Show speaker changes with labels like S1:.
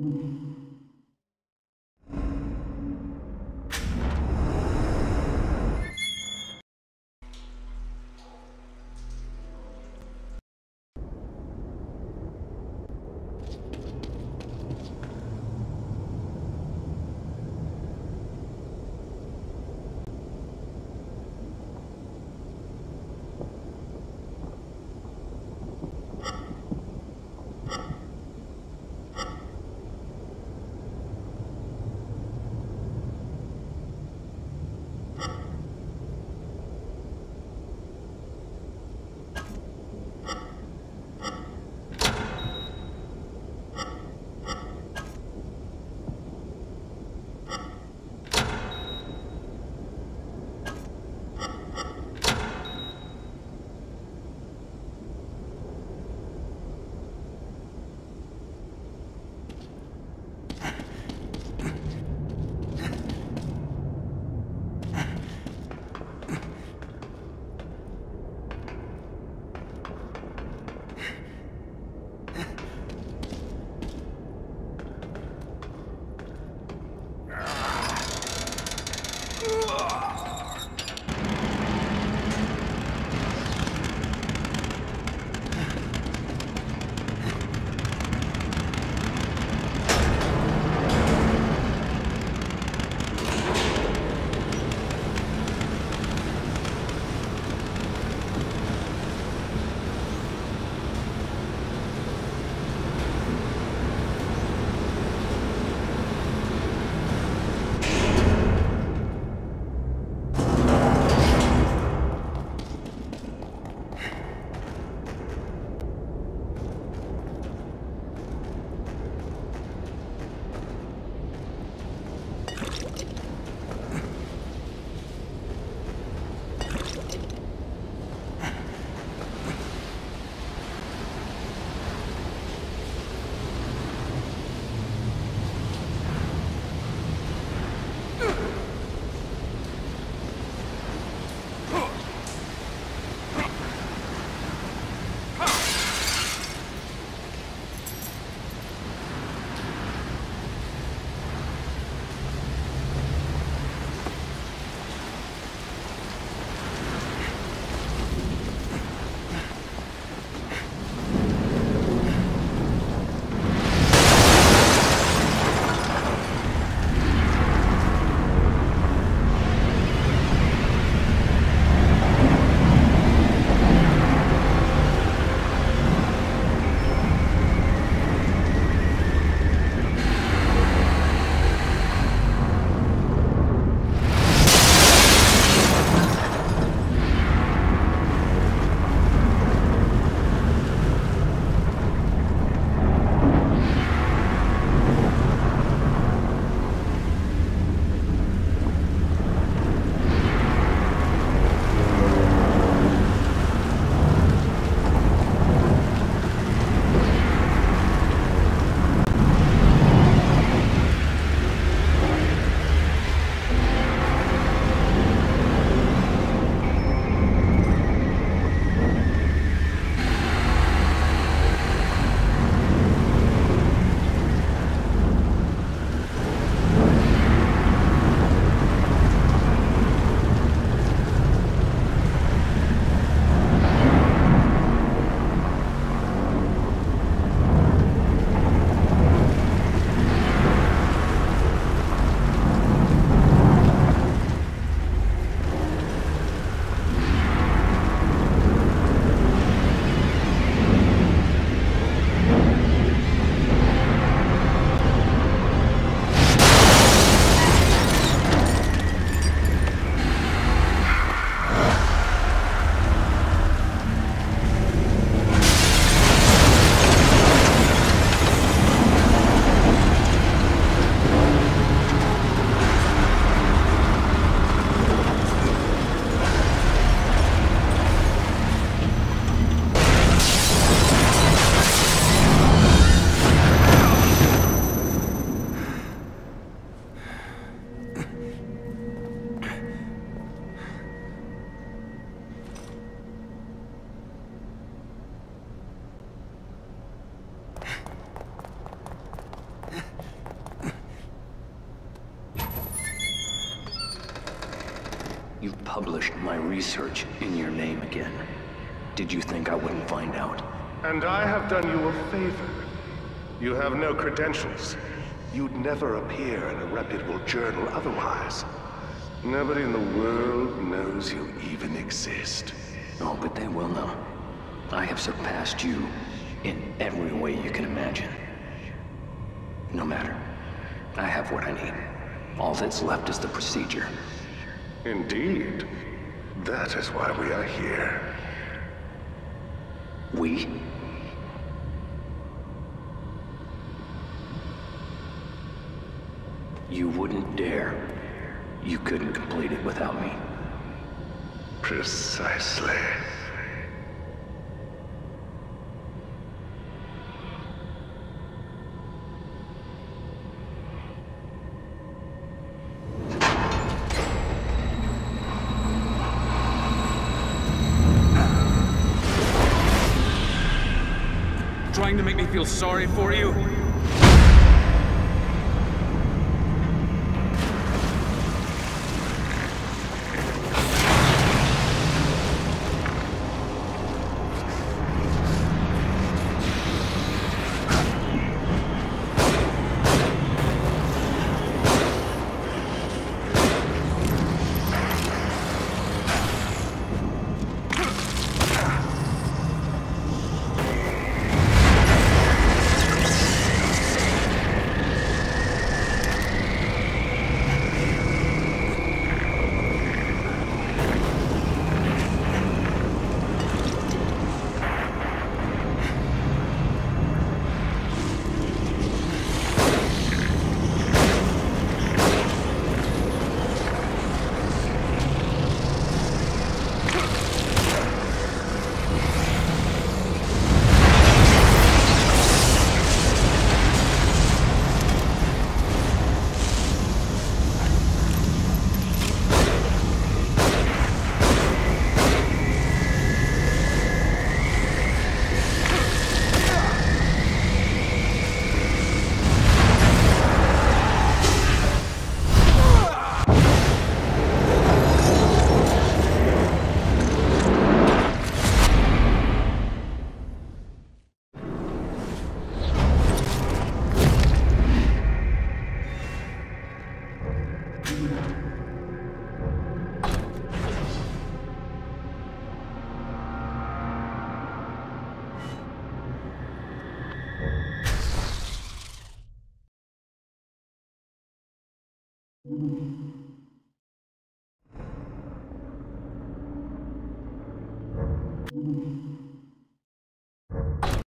S1: 嗯。You've published my research in your name again. Did you think I wouldn't find out?
S2: And I have done you a favor. You have no credentials. You'd never appear in a reputable journal otherwise. Nobody in the world knows you even exist.
S1: Oh, but they will know. I have surpassed you in every way you can imagine. No matter. I have what I need. All that's left is the procedure.
S2: Indeed. That is why we are here.
S1: We? You wouldn't dare. You couldn't complete it without me.
S2: Precisely.
S3: Trying to make me feel sorry for you?
S4: You.